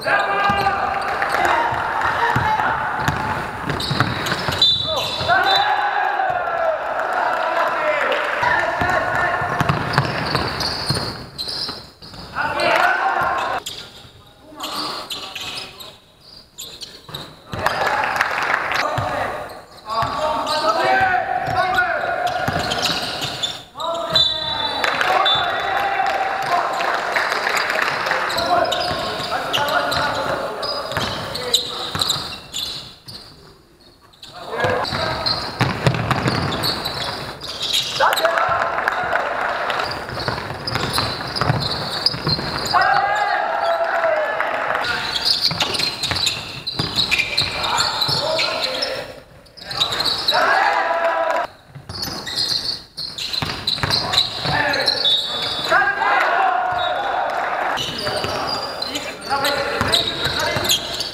Zappa! 入ってくれ!